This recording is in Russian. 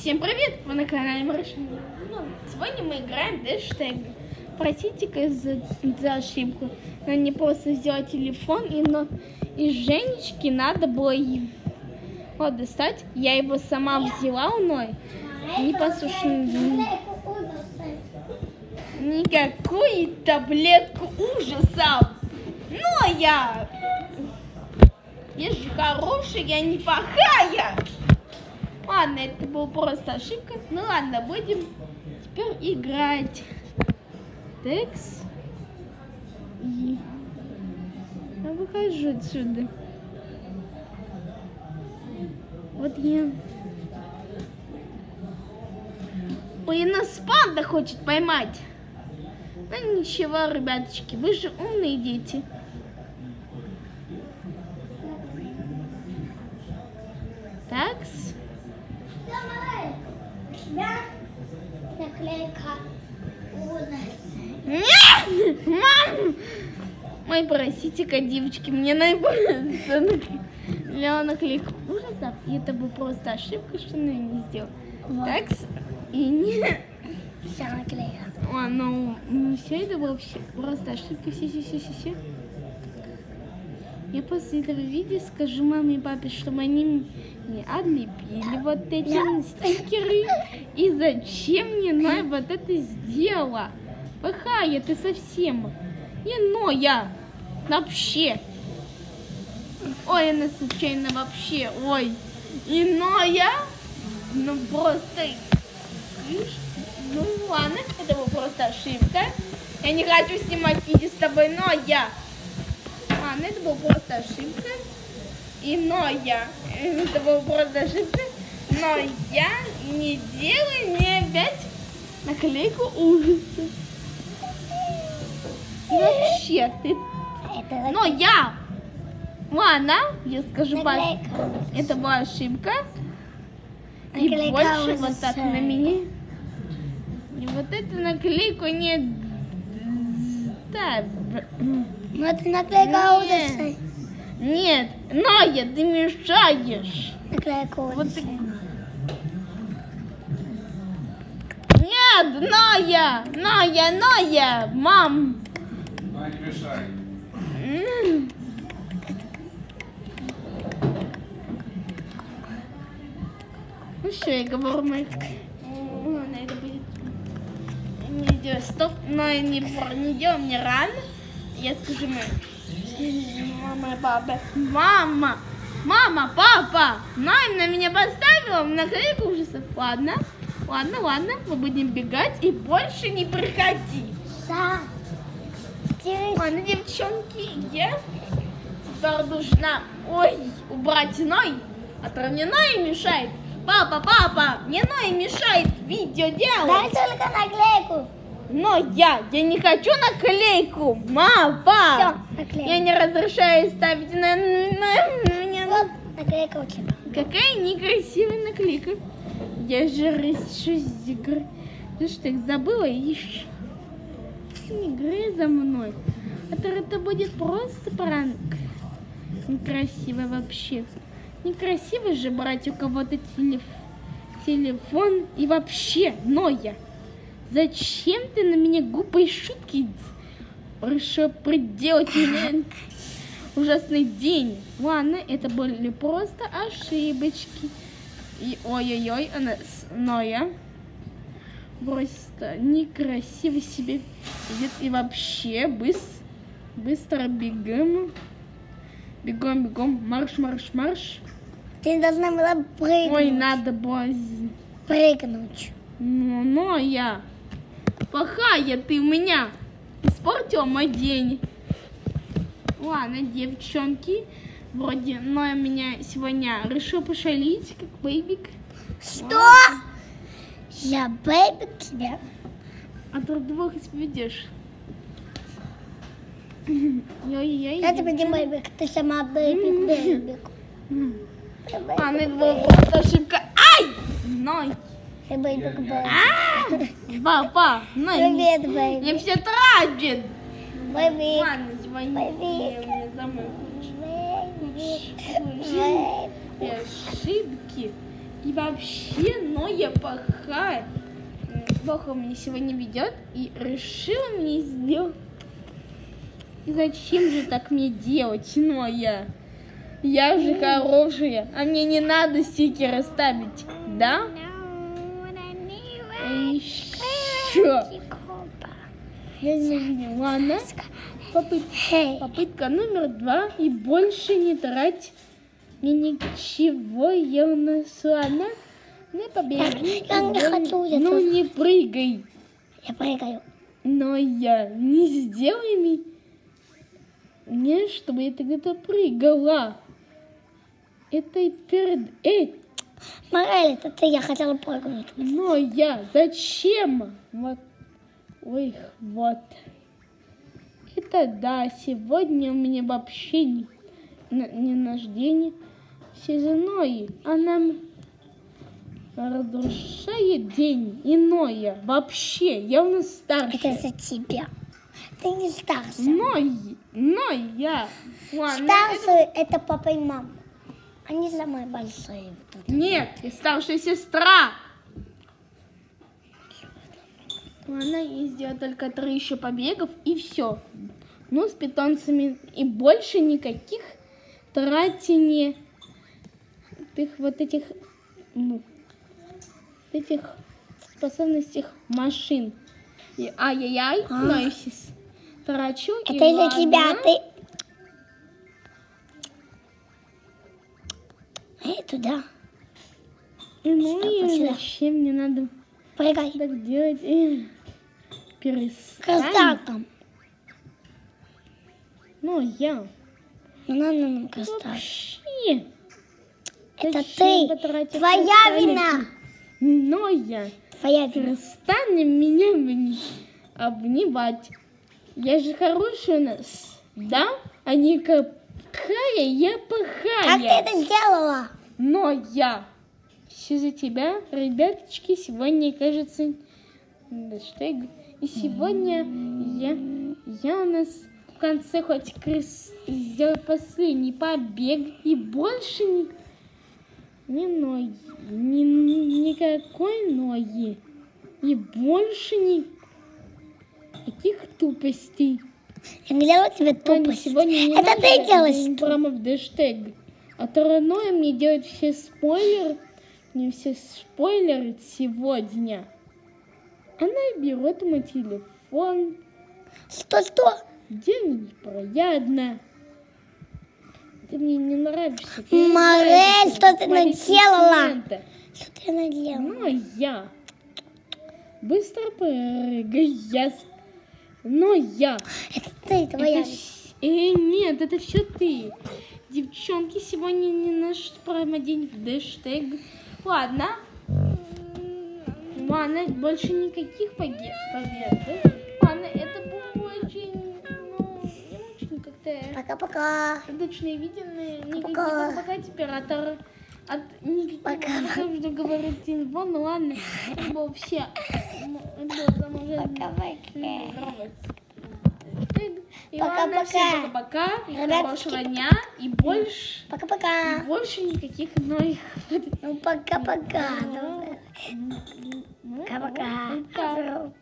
Всем привет! Вы на канале Маршин. Сегодня мы играем Дэштег. Простите-ка за, за ошибку. Надо не просто взяла телефон, и, но из Женечки надо было и- вот достать. Я его сама взяла мной. Не послушай никакую таблетку ужасов. Но я... Я же хорошая, я не плохая. Ладно, это была просто ошибка. Ну ладно, будем теперь играть. Текс. Я выхожу отсюда. Вот я... Ой, нас панда хочет поймать. Ну ничего, ребяточки, вы же умные дети. Мам! Ой, простите-ка, девочки, мне наиболее Леона наклейка ужасов. И это была просто ошибка, что она не сделала. Такс. И не... Вся наклейка. А, ну, все это было все, просто ошибка, все, все, все, все, все. Я после этого видео скажу маме и папе, чтобы они мне отлепили вот эти стикеры. И зачем мне Ноя вот это сделала? Плохая ты совсем. Не Ноя. Вообще. Ой, она случайно вообще. Ой. И Ноя. Ну просто... Ну ладно, это была просто ошибка. Я не хочу снимать видео с тобой, но я. Ладно, это была просто ошибка. И но я. Это была просто ошибка. Но я не делаю мне опять наклейку ужаса. Вообще, ты... Это Но я... Ладно, я скажу, наклейка. это была ошибка. И больше вот так на меня. И вот эту наклейку не... Да, Ну это наклейка Нет. Нет, Ная, ты мешаешь. Наклейка Вот ты- Нет, Ная, Ная, Ная, мам. Ну, не мешай. М. Ну что, я говорю, мы... Ладно, это будет... Не делай стоп, но я не, не делай мне рано. Я скажу мы... Мама и папа. Мама! Мама, папа! Найм на меня поставила в наклейку ужасов. Ладно, ладно, ладно, мы будем бегать и больше не приходи. Да. Ладно, девчонки, я должна, ой, убрать Ной, а то мне Ной мешает. Папа, папа, мне Ной мешает видео дай делать. только наклейку. Но я, я не хочу наклейку, папа. Все. Я не разрешаю ставить на, на меня. Вот наклейка у тебя. Какая некрасивая наклейка. Я же игры. Ты что, их забыла? Ишь. Не играй за мной. А то это будет просто пранк. Некрасиво вообще. Некрасиво же брать у кого-то телеф- телефон и вообще, Ноя. Зачем ты на меня глупые шутки решил приделать мне ужасный день? Ладно, это были просто ошибочки. И ой-ой-ой, она с- Ноя просто некрасиво себе идет. И вообще быс- быстро бегом. Бегом, бегом, марш, марш, марш. Ты должна была прыгнуть. Ой, надо было... Прыгнуть. Ну, но я... Плохая ты у меня. Испортила мой день. Ладно, девчонки. Вроде, но меня сегодня решил пошалить, как бэйбик. Что? Я бэйби тебя. А то двух ведешь. Ой-ой-ой. Я тебе не бэйбик, ты сама. Ты бэйбик, А, это была просто ошибка. Ай! Ной. Ты бэйбик, бэйбик. А! Папа, Ной. Привет, Мне бэйбик. все тратит. Бэйбик. Ладно, звони. Я домой. Бэйбик. И ошибки. И вообще, но я плохая. Плохо мне сегодня ведет и решила мне сделать. И зачем же так мне делать, но я? Я же хорошая, а мне не надо стикеры ставить, да? А еще. Я не. Ладно. Попытка. Попытка номер два. И больше не трать мне ничего. Я у нас ладно. Не побеги. Я не хочу это. Ну не прыгай. я прыгаю. Но я не сделай мне, мне, чтобы я тогда прыгала. Это перед этим. Морель, это ты, я хотела прыгнуть. Но я зачем? Вот. Ой, вот. Это да, сегодня у меня вообще не, не наждение сезонное. Она м- разрушает день иное. Вообще, я у нас Это старше. за тебя. Ты не старшая. Но, и- но я. Ладно, Старшая это папа и мама. Они самые большие. вот это- Нет, я старшая сестра. Ладно, я сделаю только три еще побегов и все. Ну, с питомцами и больше никаких тратений этих вот этих, ну, этих способностей машин. Ай-яй-яй, А. но я сейчас трачу. Это из-за тебя. Ты... Эй, туда. Ну и пошла? зачем мне надо Прыгай. так делать? Э, Перестань. Костаком. Ну, я. Ну, надо нам костак. Вообще. Это ты. Твоя вина. Но я. Твоя вина. Перестань меня обни- обнимать. Я же хорошая у нас, да? А не какая я плохая. Как ты это сделала? Но я. Все за тебя, ребяточки, сегодня, кажется, хэштег. И сегодня я, я у нас в конце хоть крыс сделаю последний побег и больше не, не ноги, ни, никакой ноги. И больше ни таких тупостей. Я делала тебе тупость. сегодня не Это ты делаешь день тупость. прямо в хэштег. А тройное мне делать все спойлеры, не все спойлеры сегодня. Она берет мой телефон, Что, что? Делает проядно. Ты мне не нравишься. ты Морель, что ты наделала? Что ты наделала? Ну, я. Быстро прыгай, я. Но я. Это ты, твоя Это Э, нет, это все ты. Девчонки, сегодня не наш прямо день в хэштег. Ладно. Ладно, больше никаких побед. Ладно, это ну, не как-то Пока-пока. удачное видео. Никаких Пока. пока оператор от никаких Пока. говорит телефон. Ну ладно, это было все. Ну. Пока-пока. Пока-пока. пока-пока, Ребятки. хорошего дня и больше, Пока-пока. больше никаких новых. Ну, пока-пока. Ну, Пока-пока. пока. Пока.